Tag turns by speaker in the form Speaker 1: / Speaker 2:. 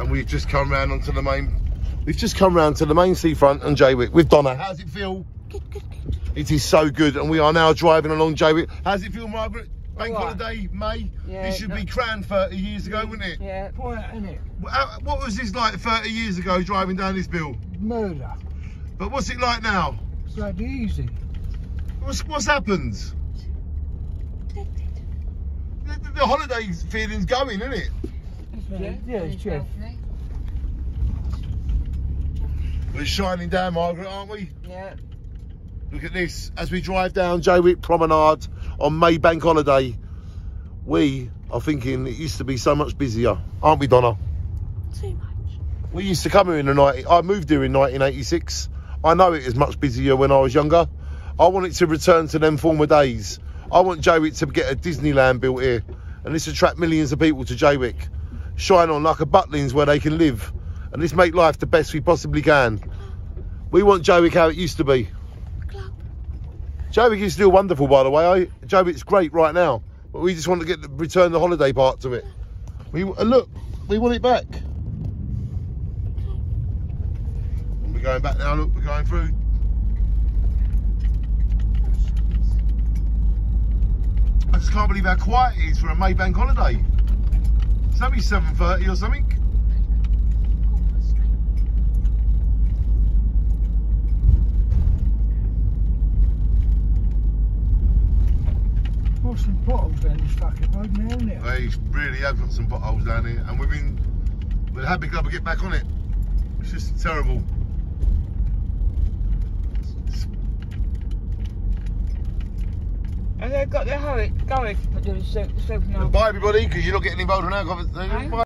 Speaker 1: and we've just come round onto the main. We've just come round to the main seafront and Jaywick with Donna. How's it feel?
Speaker 2: Good, good, good.
Speaker 1: It is so good, and we are now driving along Jaywick. How's it feel, Margaret? Bank
Speaker 2: All right.
Speaker 1: holiday, May.
Speaker 2: Yeah,
Speaker 1: this should
Speaker 2: no-
Speaker 1: be crammed 30 years ago, wouldn't it?
Speaker 2: Yeah.
Speaker 3: Quiet, innit?
Speaker 1: Wh- how- uh, What was this like 30 years ago driving down this bill?
Speaker 3: Murder.
Speaker 1: But what's it like now?
Speaker 3: Bloody easy.
Speaker 1: What's, what's happened? The, the, the holiday feeling's going, isn't it?
Speaker 3: Yeah, yeah, it's.
Speaker 1: We're shining down, Margaret, aren't we?
Speaker 2: Yeah.
Speaker 1: Look at this. As we drive down Jaywick Promenade on May Bank holiday, we are thinking it used to be so much busier, aren't we, Donna?
Speaker 2: Too much.
Speaker 1: We used to come here in the 90. I moved here in 1986. I know it is much busier when I was younger. I want it to return to them former days. I want Jaywick to get a Disneyland built here, and this attract millions of people to Jaywick. Shine on like a Butlins where they can live, and let's make life the best we possibly can. We want Jaywick how it used to be. Jaywick is still wonderful, by the way. I, Jaywick's great right now, but we just want to get the, return the holiday part to it. We and look, we want it back. We're going back now. Look, we're going through. I just can't believe how quiet it is for a Maybank holiday. It's only 7.30 or something.
Speaker 3: Some bottles down this fucking road now, isn't it?
Speaker 1: They really have got some potholes down here, and we've been we're happy glad we get back on it. It's just terrible.
Speaker 2: They've got their hurry, going for the soup, soup now.
Speaker 1: Bye everybody, because you're not getting involved in our conversation. Bye.